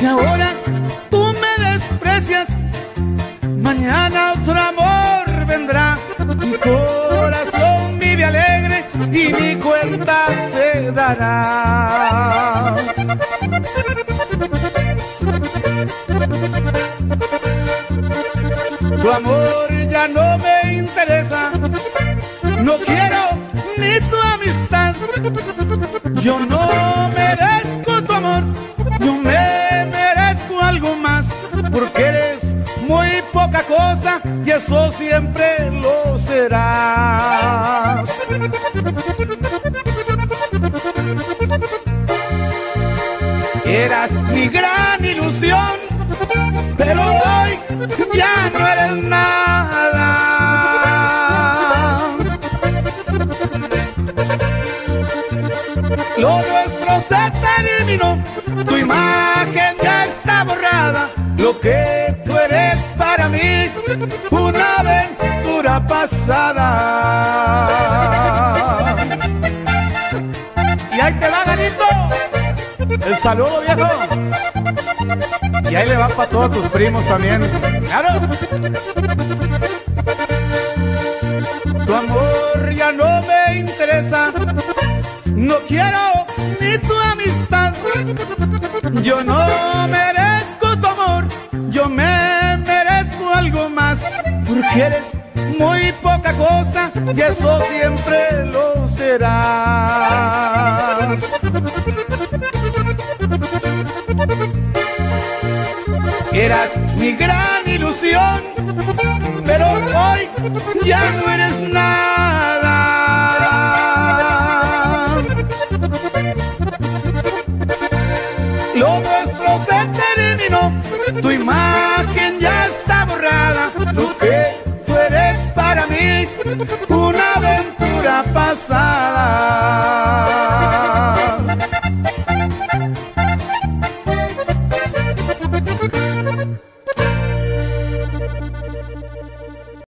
Si ahora tú me desprecias, mañana otro amor vendrá. Mi corazón vive alegre y mi cuenta se dará. Tu amor ya no me interesa, no quiero ni tu amistad. Yo no y eso siempre lo serás. Eras mi gran ilusión, pero hoy ya no eres nada. Lo nuestro se terminó, tu imagen ya está borrada. Lo que una aventura pasada. Y ahí te va, Ganito. El saludo, viejo. Y ahí le va para todos tus primos también. Claro. Tu amor ya no me interesa. No quiero ni tu amistad. Yo no merezco Porque eres muy poca cosa y eso siempre lo serás. Eras mi gran ilusión, pero hoy ya no eres nada. Lo nuestro se terminó, tu imagen ya está borrada. Lo que Thank you.